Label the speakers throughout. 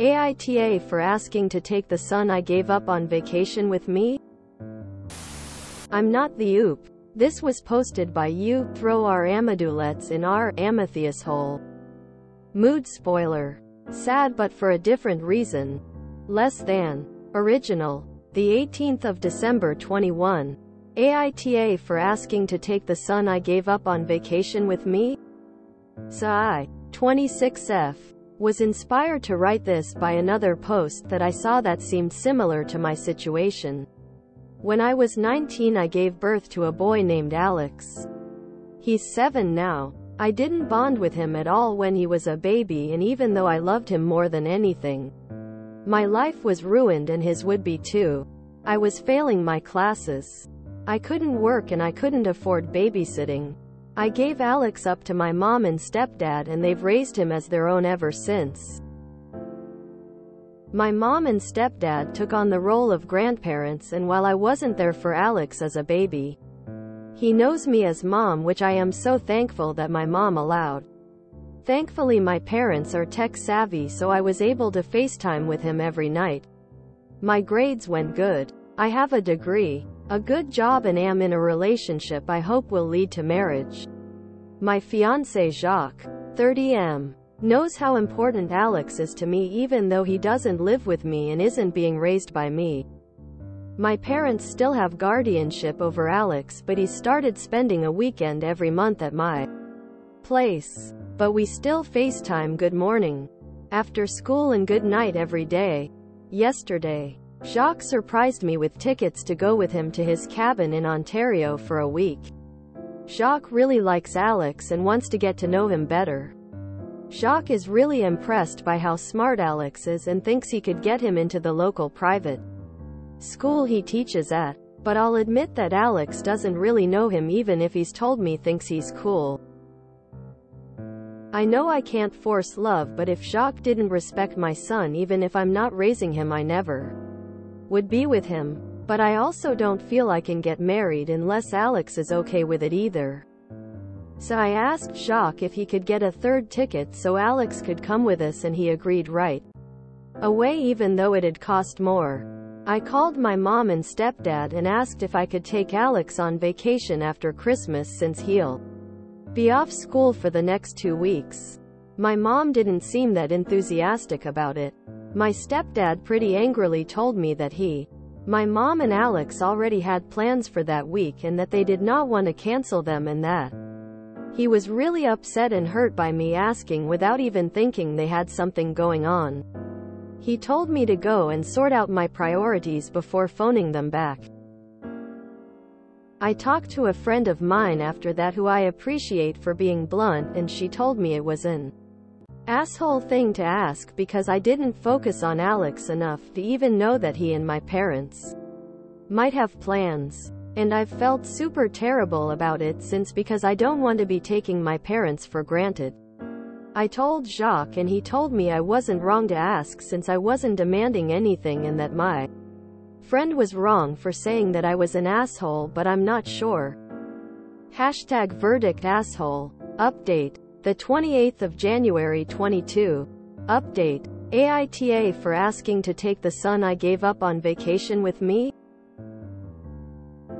Speaker 1: AITA for asking to take the son I gave up on vacation with me? I'm not the oop. This was posted by you, throw our amadoulettes in our amethyst hole. Mood spoiler. Sad but for a different reason. Less than. Original. The 18th of December 21. AITA for asking to take the son I gave up on vacation with me? Sai. 26F. Was inspired to write this by another post that I saw that seemed similar to my situation. When I was 19 I gave birth to a boy named Alex. He's 7 now. I didn't bond with him at all when he was a baby and even though I loved him more than anything, my life was ruined and his would be too. I was failing my classes. I couldn't work and I couldn't afford babysitting. I gave Alex up to my mom and stepdad and they've raised him as their own ever since. My mom and stepdad took on the role of grandparents and while I wasn't there for Alex as a baby, he knows me as mom which I am so thankful that my mom allowed. Thankfully my parents are tech savvy so I was able to FaceTime with him every night. My grades went good. I have a degree, a good job and am in a relationship I hope will lead to marriage. My fiancé Jacques, 30M, knows how important Alex is to me even though he doesn't live with me and isn't being raised by me. My parents still have guardianship over Alex but he started spending a weekend every month at my place. But we still FaceTime good morning, after school and good night every day. Yesterday, Jacques surprised me with tickets to go with him to his cabin in Ontario for a week. Jacques really likes Alex and wants to get to know him better. Jacques is really impressed by how smart Alex is and thinks he could get him into the local private school he teaches at. But I'll admit that Alex doesn't really know him even if he's told me thinks he's cool. I know I can't force love but if Jacques didn't respect my son even if I'm not raising him I never would be with him. But I also don't feel I can get married unless Alex is okay with it either. So I asked Jacques if he could get a third ticket so Alex could come with us and he agreed right away even though it had cost more. I called my mom and stepdad and asked if I could take Alex on vacation after Christmas since he'll be off school for the next two weeks. My mom didn't seem that enthusiastic about it. My stepdad pretty angrily told me that he, my mom and Alex already had plans for that week and that they did not want to cancel them and that he was really upset and hurt by me asking without even thinking they had something going on. He told me to go and sort out my priorities before phoning them back. I talked to a friend of mine after that who I appreciate for being blunt and she told me it was an asshole thing to ask because I didn't focus on Alex enough to even know that he and my parents might have plans. And I've felt super terrible about it since because I don't want to be taking my parents for granted. I told Jacques and he told me I wasn't wrong to ask since I wasn't demanding anything and that my friend was wrong for saying that I was an asshole but I'm not sure. Hashtag verdict asshole. Update. The 28th of January 22. Update. AITA for asking to take the son I gave up on vacation with me?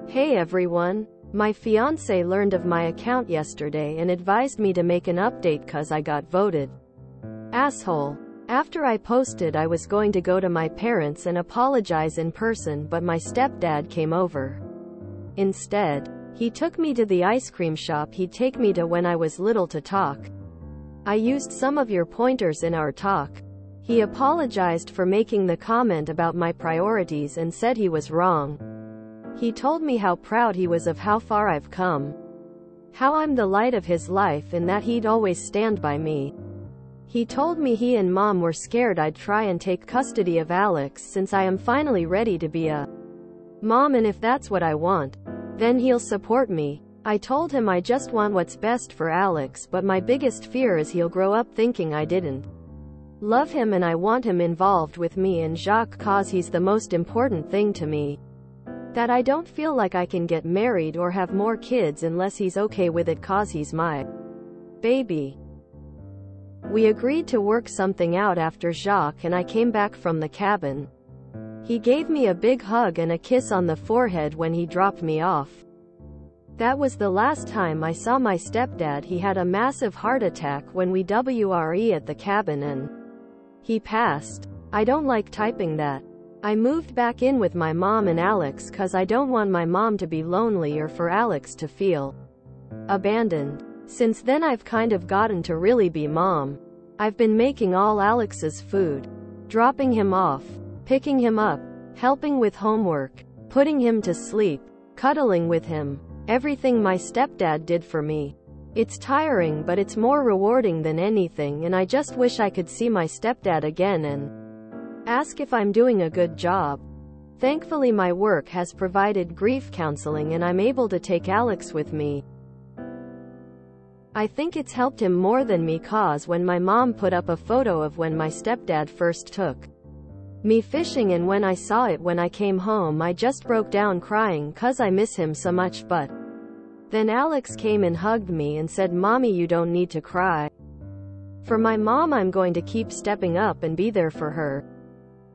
Speaker 1: Hey everyone. My fiance learned of my account yesterday and advised me to make an update cause I got voted. Asshole. After I posted I was going to go to my parents and apologize in person but my stepdad came over. Instead, he took me to the ice cream shop he'd take me to when I was little to talk. I used some of your pointers in our talk. He apologized for making the comment about my priorities and said he was wrong. He told me how proud he was of how far I've come. How I'm the light of his life and that he'd always stand by me. He told me he and mom were scared I'd try and take custody of Alex since I am finally ready to be a mom and if that's what I want, then he'll support me. I told him I just want what's best for Alex but my biggest fear is he'll grow up thinking I didn't love him and I want him involved with me and Jacques cause he's the most important thing to me. That I don't feel like I can get married or have more kids unless he's okay with it cause he's my baby. We agreed to work something out after Jacques and I came back from the cabin. He gave me a big hug and a kiss on the forehead when he dropped me off. That was the last time I saw my stepdad. He had a massive heart attack when we WRE at the cabin and he passed. I don't like typing that. I moved back in with my mom and Alex cause I don't want my mom to be lonely or for Alex to feel abandoned. Since then I've kind of gotten to really be mom. I've been making all Alex's food, dropping him off, picking him up, helping with homework, putting him to sleep, cuddling with him, everything my stepdad did for me. It's tiring but it's more rewarding than anything and I just wish I could see my stepdad again and ask if I'm doing a good job. Thankfully my work has provided grief counseling and I'm able to take Alex with me. I think it's helped him more than me cause when my mom put up a photo of when my stepdad first took me fishing and when I saw it when I came home I just broke down crying cause I miss him so much but then Alex came and hugged me and said mommy you don't need to cry. For my mom I'm going to keep stepping up and be there for her.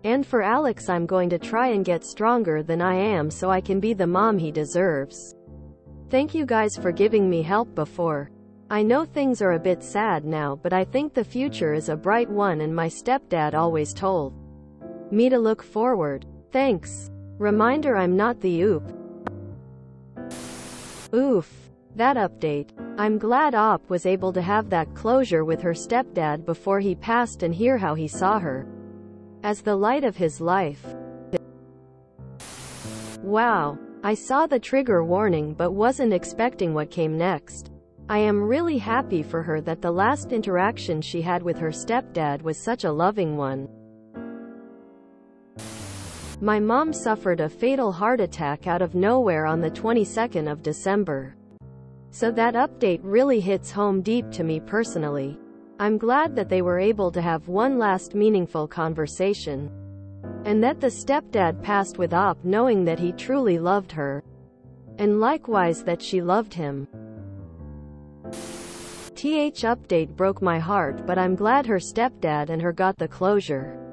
Speaker 1: And for Alex I'm going to try and get stronger than I am so I can be the mom he deserves. Thank you guys for giving me help before. I know things are a bit sad now but I think the future is a bright one and my stepdad always told me to look forward. Thanks. Reminder I'm not the oop. Oof. That update. I'm glad Op was able to have that closure with her stepdad before he passed and hear how he saw her as the light of his life. Wow. I saw the trigger warning but wasn't expecting what came next. I am really happy for her that the last interaction she had with her stepdad was such a loving one. My mom suffered a fatal heart attack out of nowhere on the 22nd of December. So that update really hits home deep to me personally. I'm glad that they were able to have one last meaningful conversation. And that the stepdad passed with Op knowing that he truly loved her. And likewise that she loved him. TH update broke my heart but I'm glad her stepdad and her got the closure.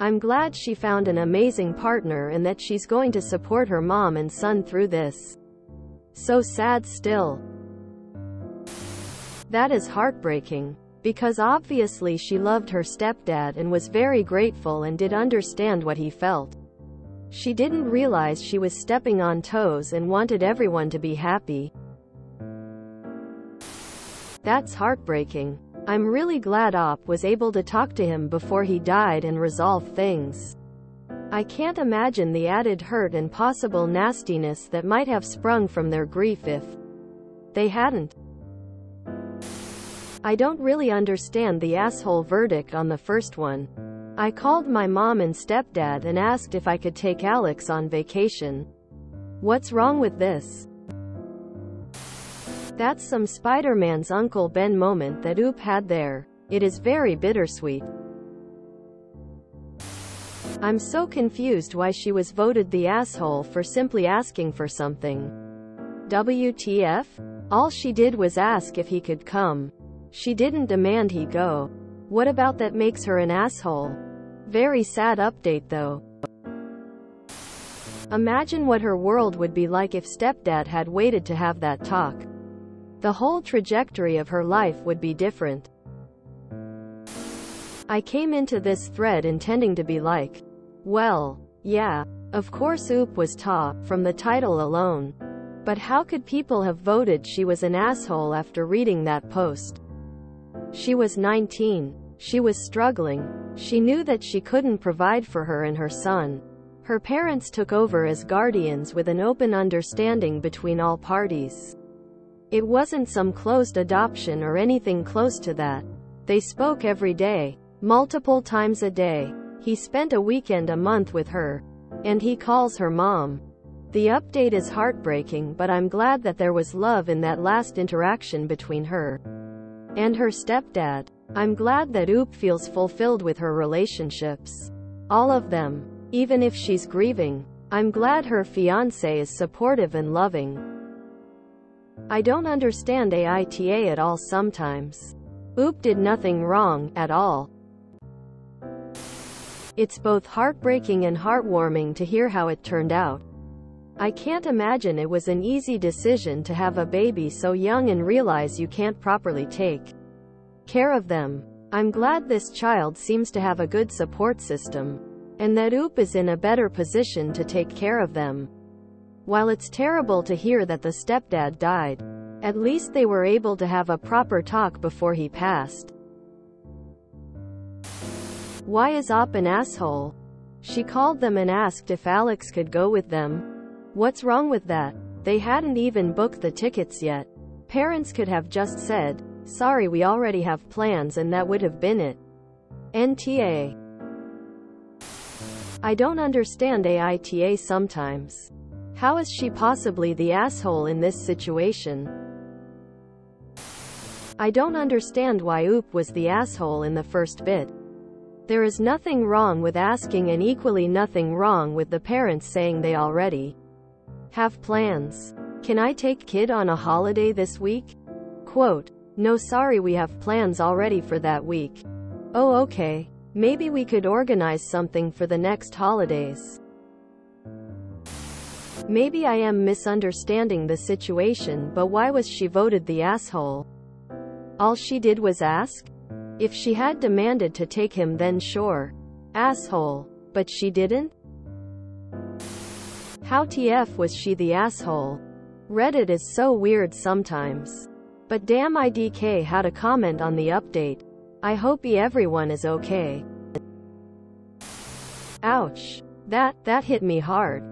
Speaker 1: I'm glad she found an amazing partner and that she's going to support her mom and son through this. So sad still. That is heartbreaking. Because obviously she loved her stepdad and was very grateful and did understand what he felt. She didn't realize she was stepping on toes and wanted everyone to be happy. That's heartbreaking. I'm really glad Op was able to talk to him before he died and resolve things. I can't imagine the added hurt and possible nastiness that might have sprung from their grief if they hadn't. I don't really understand the asshole verdict on the first one. I called my mom and stepdad and asked if I could take Alex on vacation. What's wrong with this? That's some Spider-Man's Uncle Ben moment that Oop had there. It is very bittersweet. I'm so confused why she was voted the asshole for simply asking for something. WTF? All she did was ask if he could come. She didn't demand he go. What about that makes her an asshole? Very sad update though. Imagine what her world would be like if stepdad had waited to have that talk. The whole trajectory of her life would be different. I came into this thread intending to be like, well, yeah, of course Oop was top, from the title alone. But how could people have voted she was an asshole after reading that post? She was 19. She was struggling. She knew that she couldn't provide for her and her son. Her parents took over as guardians with an open understanding between all parties. It wasn't some closed adoption or anything close to that. They spoke every day, multiple times a day. He spent a weekend a month with her. And he calls her mom. The update is heartbreaking but I'm glad that there was love in that last interaction between her and her stepdad. I'm glad that Oop feels fulfilled with her relationships. All of them. Even if she's grieving. I'm glad her fiance is supportive and loving. I don't understand AITA at all sometimes. Oop did nothing wrong, at all. It's both heartbreaking and heartwarming to hear how it turned out. I can't imagine it was an easy decision to have a baby so young and realize you can't properly take care of them. I'm glad this child seems to have a good support system, and that Oop is in a better position to take care of them. While it's terrible to hear that the stepdad died, at least they were able to have a proper talk before he passed. Why is Op an asshole? She called them and asked if Alex could go with them. What's wrong with that? They hadn't even booked the tickets yet. Parents could have just said, sorry we already have plans and that would have been it. NTA. I don't understand AITA sometimes. How is she possibly the asshole in this situation? I don't understand why Oop was the asshole in the first bit. There is nothing wrong with asking and equally nothing wrong with the parents saying they already have plans. Can I take kid on a holiday this week? Quote. No sorry we have plans already for that week. Oh okay. Maybe we could organize something for the next holidays. Maybe I am misunderstanding the situation but why was she voted the asshole? All she did was ask? If she had demanded to take him then sure. Asshole. But she didn't? How TF was she the asshole? Reddit is so weird sometimes. But damn IDK had a comment on the update. I hope everyone is okay. Ouch. That, that hit me hard.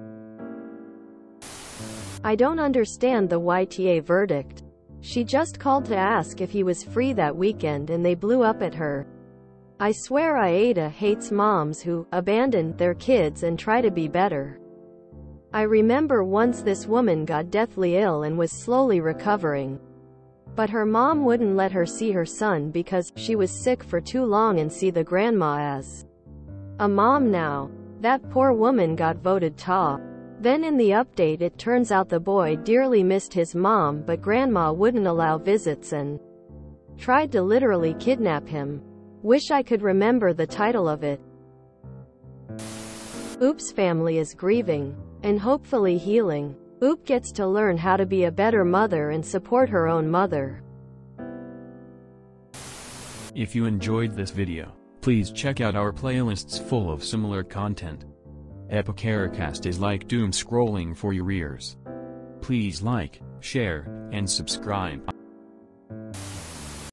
Speaker 1: I don't understand the YTA verdict. She just called to ask if he was free that weekend and they blew up at her. I swear AITA hates moms who abandon their kids and try to be better. I remember once this woman got deathly ill and was slowly recovering. But her mom wouldn't let her see her son because she was sick for too long and see the grandma as a mom now. That poor woman got voted top. Then in the update it turns out the boy dearly missed his mom but grandma wouldn't allow visits and tried to literally kidnap him. Wish I could remember the title of it. Oops family is grieving and hopefully healing. Oop gets to learn how to be a better mother and support her own mother.
Speaker 2: If you enjoyed this video, please check out our playlists full of similar content. Epicaricast is like doom scrolling for your ears. Please like, share, and subscribe.